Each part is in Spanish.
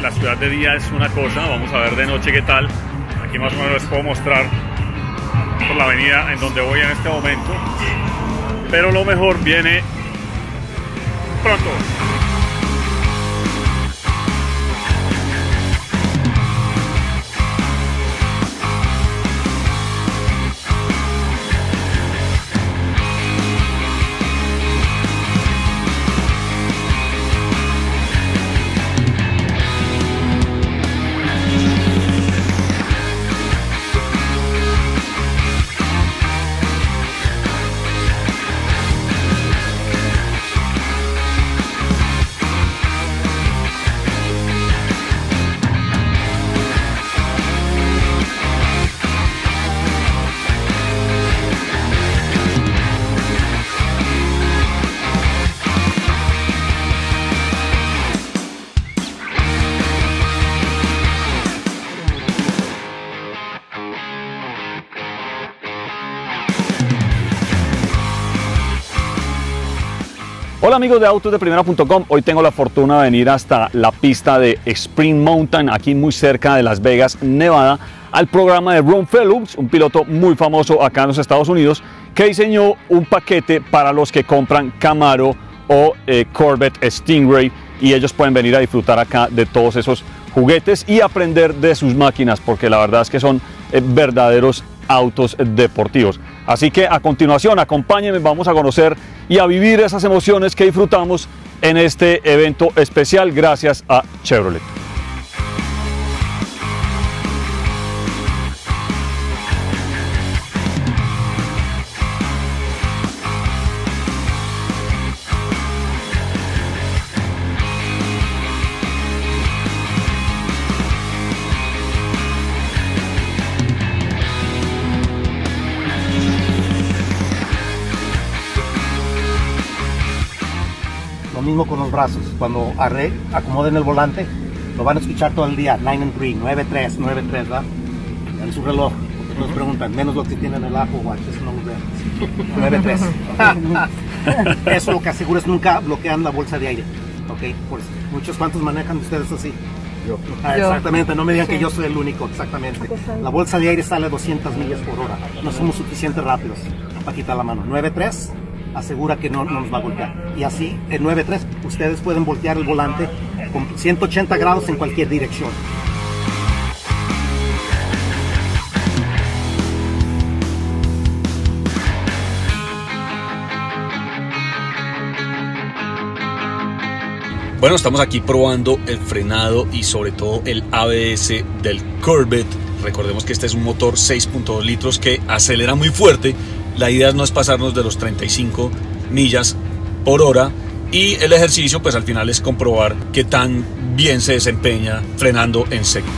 la ciudad de día es una cosa, vamos a ver de noche qué tal. Aquí más o menos les puedo mostrar por la avenida en donde voy en este momento. Pero lo mejor viene pronto. Hola amigos de autos de primera.com, hoy tengo la fortuna de venir hasta la pista de Spring Mountain, aquí muy cerca de Las Vegas, Nevada, al programa de Ron Phillips, un piloto muy famoso acá en los Estados Unidos, que diseñó un paquete para los que compran Camaro o eh, Corvette Stingray y ellos pueden venir a disfrutar acá de todos esos juguetes y aprender de sus máquinas, porque la verdad es que son eh, verdaderos autos deportivos. Así que a continuación, acompáñenme, vamos a conocer y a vivir esas emociones que disfrutamos en este evento especial gracias a Chevrolet. Mismo con los brazos. Cuando arre, acomoden el volante, lo van a escuchar todo el día. 9 and 3, 9 3, 9 3, ¿verdad? En su reloj. Porque nos preguntan, menos lo que tienen en el Apple Watch, eso no lo ven. 9 3. eso lo que asegura es nunca bloquean la bolsa de aire. ¿Ok? Por. Muchos cuantos manejan ustedes así. Yo. Ah, exactamente, no me digan que Sí. yo soy el único, exactamente. La bolsa de aire sale a 200 millas por hora. No somos suficientes rápidos para quitar la mano. 9-3 asegura que no, no nos va a golpear. Y así, en 9-3, ustedes pueden voltear el volante con 180 grados en cualquier dirección. Bueno, estamos aquí probando el frenado y sobre todo el ABS del Corvette. Recordemos que este es un motor 6.2 litros que acelera muy fuerte. La idea no es pasarnos de los 35 millas por hora y el ejercicio pues al final es comprobar qué tan bien se desempeña frenando en seco.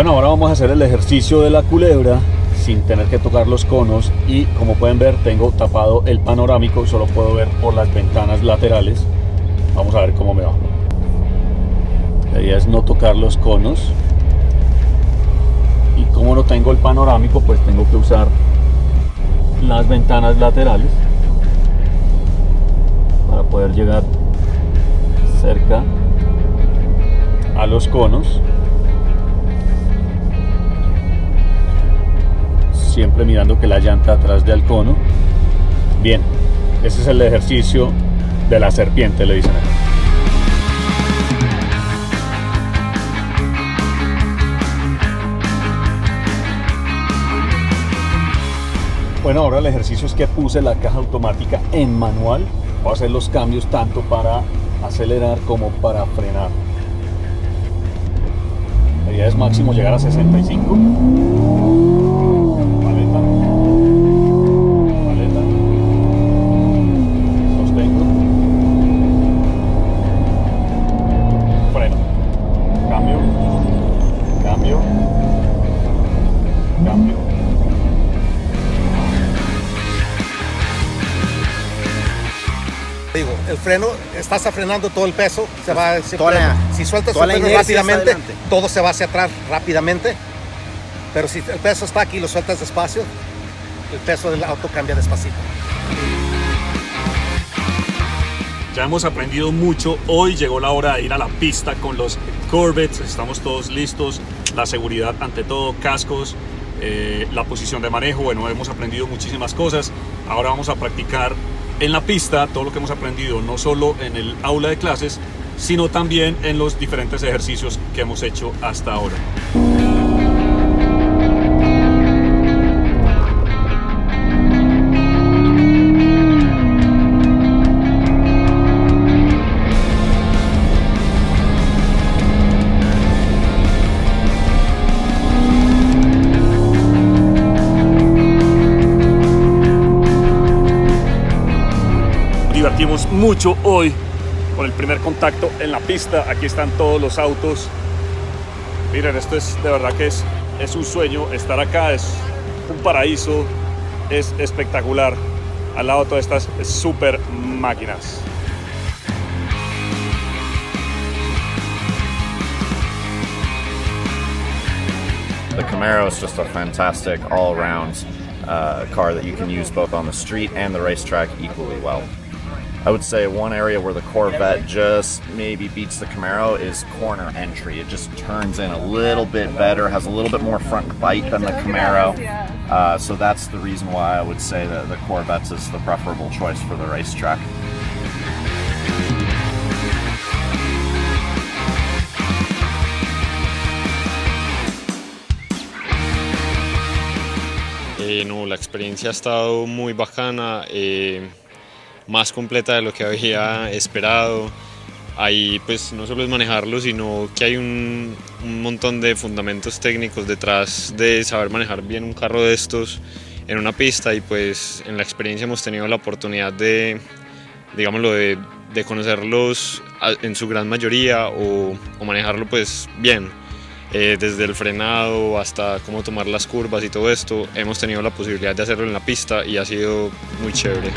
Bueno, ahora vamos a hacer el ejercicio de la culebra sin tener que tocar los conos y como pueden ver tengo tapado el panorámico, solo puedo ver por las ventanas laterales. Vamos a ver cómo me va. La idea es no tocar los conos y como no tengo el panorámico pues tengo que usar las ventanas laterales para poder llegar cerca a los conos. Siempre mirando que la llanta atrás del cono. Bien, ese es el ejercicio de la serpiente, le dicen acá. Bueno, ahora el ejercicio es que puse la caja automática en manual. Voy a hacer los cambios tanto para acelerar como para frenar. La es máximo llegar a 65. Freno, estás frenando todo el peso, se va Toda la-. Si sueltas toda el freno rápidamente, todo se va hacia atrás rápidamente. Pero si el peso está aquí y lo sueltas despacio, el peso del auto cambia despacito. Ya hemos aprendido mucho. Hoy llegó la hora de ir a la pista con los Corvettes. Estamos todos listos. La seguridad ante todo, cascos, eh, la posición de manejo. Bueno, hemos aprendido muchísimas cosas. Ahora vamos a practicar en la pista todo lo que hemos aprendido, no solo en el aula de clases, sino también en los diferentes ejercicios que hemos hecho hasta ahora. Divertimos mucho hoy con el primer contacto en la pista. Aquí están todos los autos. Miren, esto es de verdad que es, un sueño. Estar acá es un paraíso. Es espectacular. Al lado de todas estas super máquinas. The Camaro is just a fantastic all around uh, car that you can use both on the street and the racetrack equally well. I would say one area where the Corvette just maybe beats the Camaro is corner entry. It just turns in a little bit better, has a little bit more front bite than the Camaro. Uh, so that's the reason why I would say that the Corvettes is the preferable choice for the racetrack. Eh, no, la experiencia ha estado muy bacana, eh, más completa de lo que había esperado. Ahí pues no solo es manejarlo, sino que hay un, un montón de fundamentos técnicos detrás de saber manejar bien un carro de estos en una pista y pues en la experiencia hemos tenido la oportunidad de, digámoslo, de, de conocerlos en su gran mayoría o, o manejarlo pues bien. Eh, desde el frenado hasta cómo tomar las curvas y todo esto, hemos tenido la posibilidad de hacerlo en la pista y ha sido muy chévere.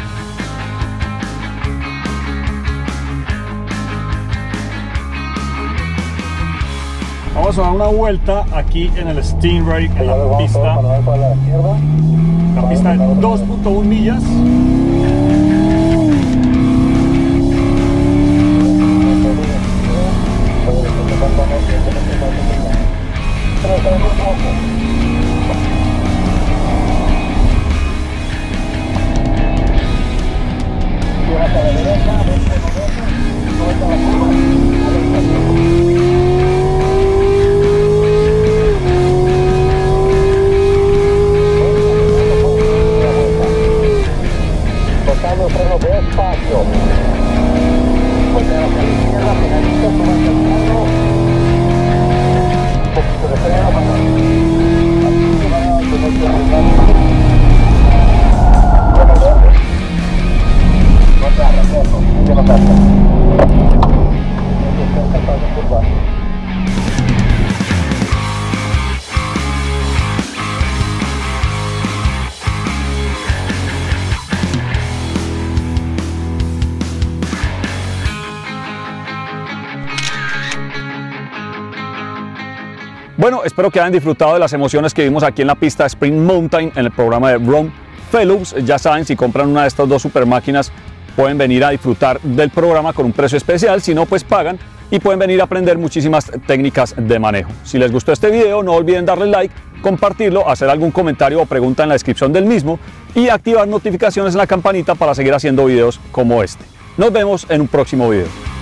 Vamos a dar una vuelta aquí en el Stingray, en la pista. La pista de 2.1 millas. Bueno, espero que hayan disfrutado de las emociones que vimos aquí en la pista Spring Mountain en el programa de Ron Fellows. Ya saben, si compran una de estas dos super máquinas, pueden venir a disfrutar del programa con un precio especial. Si no, pues pagan y pueden venir a aprender muchísimas técnicas de manejo. Si les gustó este video, no olviden darle like, compartirlo, hacer algún comentario o pregunta en la descripción del mismo y activar notificaciones en la campanita para seguir haciendo videos como este. Nos vemos en un próximo video.